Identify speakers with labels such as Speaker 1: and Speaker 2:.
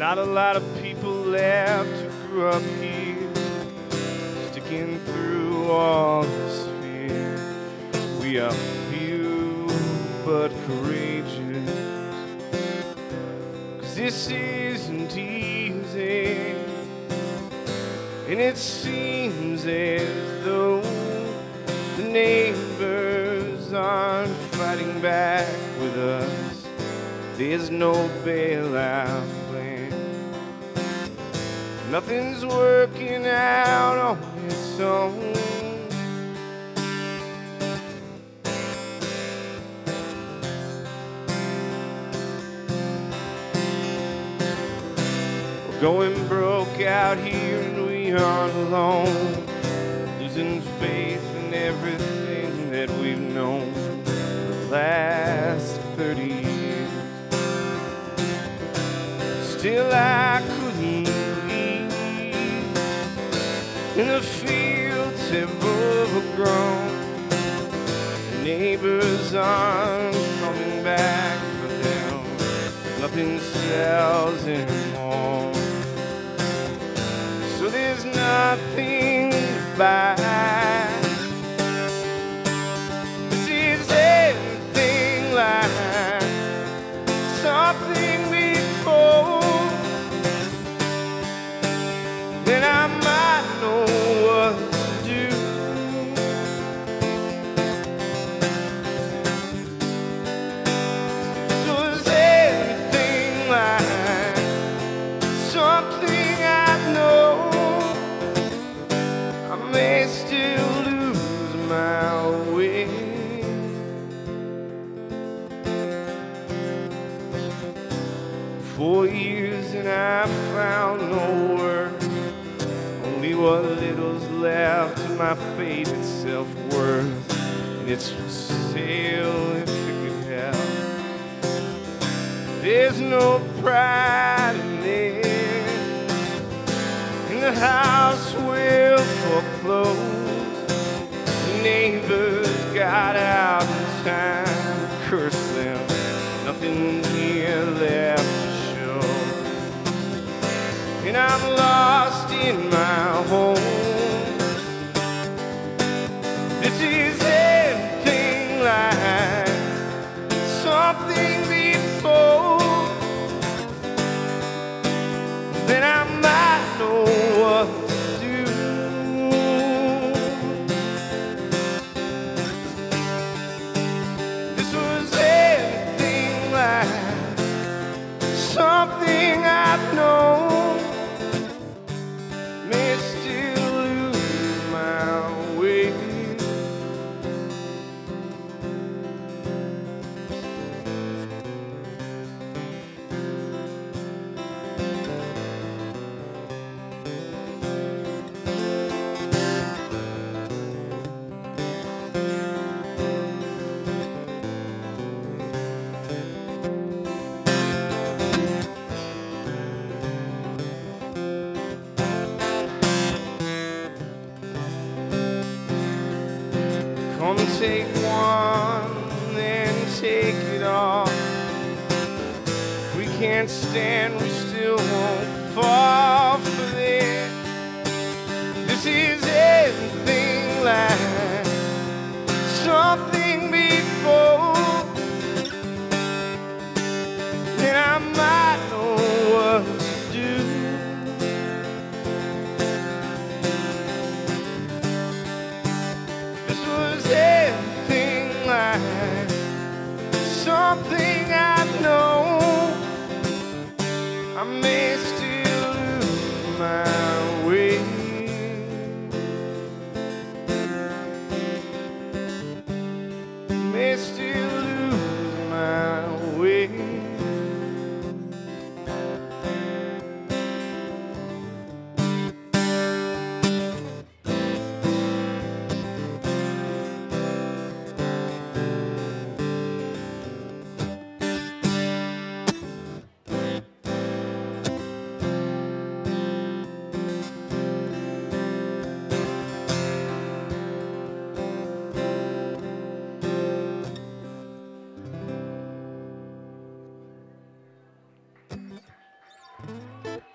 Speaker 1: not a lot of people left who grew up here, sticking through all this fear. We are few but courageous, cause this isn't easy, and it seems as though the neighbors aren't fighting back. There's no bailout plan. Nothing's working out on its own. We're going broke out here and we aren't alone. Losing faith in everything that we've known for the last 30 years. Still, I couldn't believe in the fields have overgrown. The neighbors aren't coming back for them. Nothing sells anymore. So there's nothing to buy. This is everything like something Four years and I found no word. Only what little's left of my and self-worth. And it's for sale if you could help. There's no pride in it. And the house will foreclose. Neighbors got out in time. Curse them. Nothing This is everything like something Come take one, then take it all. We can't stand, something I know. I may still lose my Thank you.